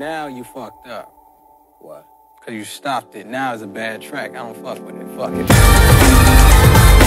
Now you fucked up. What? Because you stopped it. Now it's a bad track. I don't fuck with it. Fuck it.